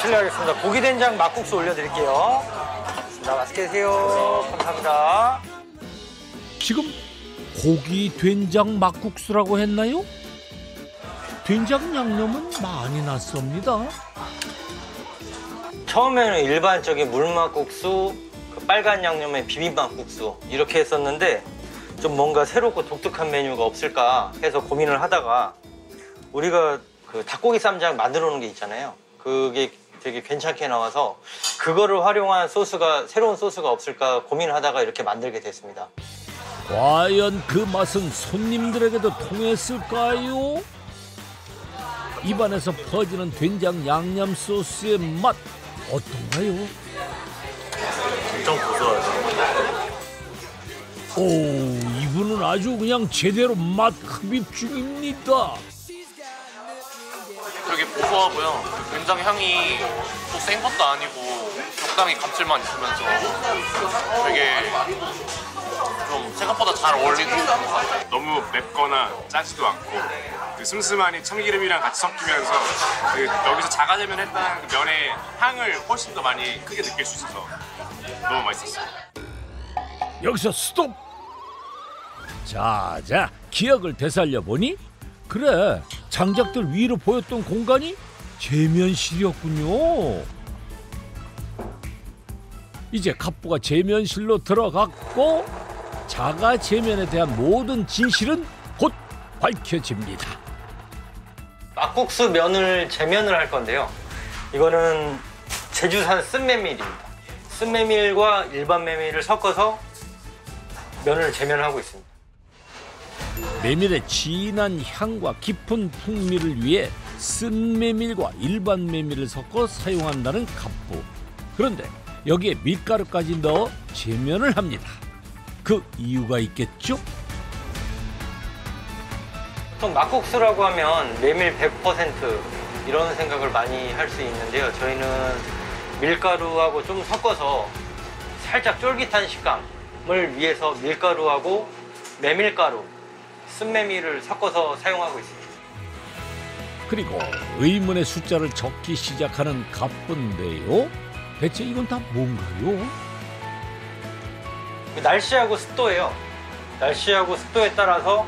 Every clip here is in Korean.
실례하겠습니다. 고기 된장 막국수 올려드릴게요. 자, 맛있게 드세요. 감사합니다. 지금 고기 된장 막국수라고 했나요? 된장 양념은 많이 났습니다. 처음에는 일반적인 물막국수, 그 빨간 양념의 비빔막국수 이렇게 했었는데 좀 뭔가 새롭고 독특한 메뉴가 없을까 해서 고민을 하다가 우리가 그 닭고기 쌈장 만들어 놓은 게 있잖아요. 그게 되게 괜찮게 나와서 그거를 활용한 소스가 새로운 소스가 없을까 고민하다가 이렇게 만들게 됐습니다. 과연 그 맛은 손님들에게도 통했을까요? 입안에서 퍼지는 된장 양념 소스의 맛 어떤가요? 엄청 고소하죠. 오, 이분은 아주 그냥 제대로 맛 흡입 중입니다. 되게 고소하고요. 그 된장 향이 또 센 것도 아니고 적당히 감칠만 있으면서 되게 좀 생각보다 잘 어울리는 것 같아요. 너무 맵거나 짜지도 않고 그 슴슴하니 참기름이랑 같이 섞이면서 그 여기서 자가제면 했다는 그 면의 향을 훨씬 더 많이 크게 느낄 수 있어서 너무 맛있었어요. 여기서 스톱. 자, 자, 기억을 되살려 보니 그래 장작들 위로 보였던 공간이 제면실이었군요. 이제 갑부가 제면실로 들어갔고 자가 제면에 대한 모든 진실은 곧 밝혀집니다. 막국수 면을 재면을 할 건데요. 이거는 제주산 쓴메밀입니다. 쓴메밀과 일반 메밀을 섞어서 면을 재면하고 있습니다. 메밀의 진한 향과 깊은 풍미를 위해 쓴 메밀과 일반 메밀을 섞어 사용한다는 갑부. 그런데 여기에 밀가루까지 넣어 제면을 합니다. 그 이유가 있겠죠? 보통 막국수라고 하면 메밀 100% 이런 생각을 많이 할 수 있는데요. 저희는 밀가루하고 좀 섞어서 살짝 쫄깃한 식감을 위해서 밀가루하고 메밀가루, 쓴메밀을 섞어서 사용하고 있습니다. 그리고 의문의 숫자를 적기 시작하는 갑부인데요. 대체 이건 다 뭔가요? 날씨하고 습도예요. 날씨하고 습도에 따라서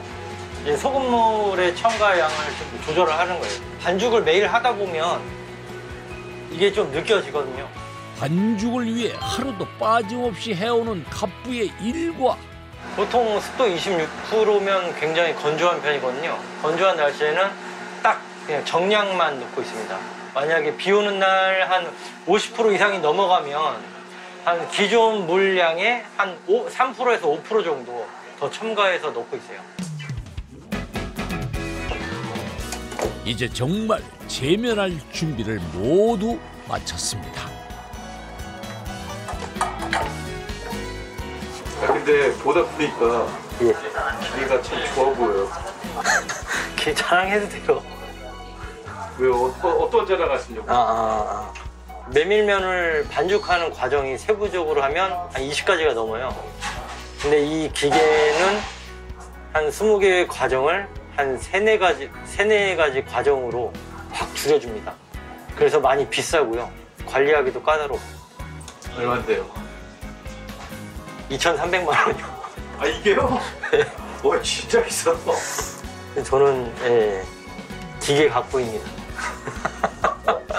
이제 소금물의 첨가 양을 좀 조절을 하는 거예요. 반죽을 매일 하다 보면 이게 좀 느껴지거든요. 반죽을 위해 하루도 빠짐없이 해오는 갑부의 일과 보통 습도 26%면 굉장히 건조한 편이거든요. 건조한 날씨에는 딱 그냥 정량만 넣고 있습니다. 만약에 비 오는 날 한 50% 이상이 넘어가면 한 기존 물량의 한 5, 3%에서 5% 정도 더 첨가해서 넣고 있어요. 이제 정말 제면할 준비를 모두 마쳤습니다. 근데 보다 보니까 예. 기계가 참 좋아 보여요. 이렇게 자랑해도 돼요. 왜요? 어떤, 어떤 자랑 하시려고? 아, 아, 아. 메밀면을 반죽하는 과정이 세부적으로 하면 한 20가지가 넘어요. 근데 이 기계는 한 20개의 과정을 한 3, 4가지, 3, 4가지 과정으로 확 줄여줍니다. 그래서 많이 비싸고요. 관리하기도 까다로워. 얼마인데요? 2,300만 원이요. 아, 이게요? 와, 진짜 비싸. 저는 예, 기계 갖고입니다.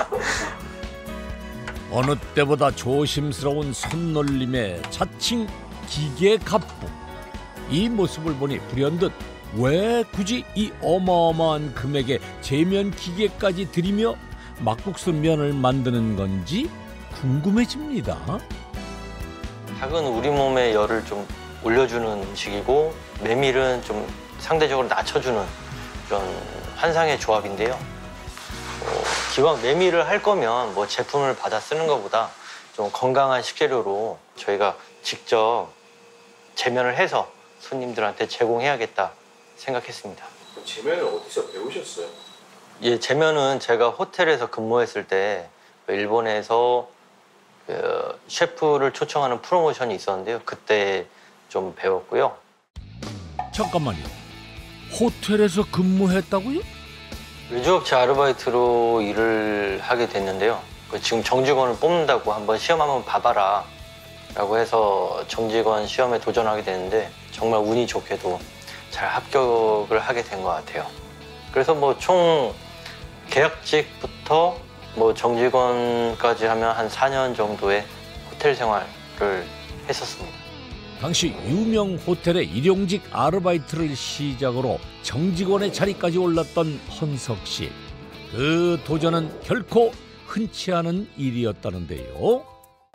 어느 때보다 조심스러운 손놀림의 자칭 기계 갑부. 이 모습을 보니 불현듯 왜 굳이 이 어마어마한 금액의 제면 기계까지 들이며 막국수 면을 만드는 건지 궁금해집니다. 닭은 우리 몸에 열을 좀 올려주는 음식이고 메밀은 좀 상대적으로 낮춰주는 그런 환상의 조합인데요. 어, 기왕 메밀을 할 거면 뭐 제품을 받아 쓰는 것보다 좀 건강한 식재료로 저희가 직접 재면을 해서 손님들한테 제공해야겠다 생각했습니다. 제면을 어디서 배우셨어요? 예, 재면은 제가 호텔에서 근무했을 때 일본에서 그 셰프를 초청하는 프로모션이 있었는데요. 그때 좀 배웠고요. 잠깐만요. 호텔에서 근무했다고요? 외주업체 아르바이트로 일을 하게 됐는데요. 그 지금 정직원을 뽑는다고 한번 시험 한번 봐봐라 라고 해서 정직원 시험에 도전하게 되는데 정말 운이 좋게도 잘 합격을 하게 된 것 같아요. 그래서 뭐 총 계약직부터 뭐 정직원까지 하면 한 4년 정도의 호텔 생활을 했었습니다. 당시 유명 호텔의 일용직 아르바이트를 시작으로 정직원의 자리까지 올랐던 헌석 씨. 그 도전은 결코 흔치 않은 일이었다는데요.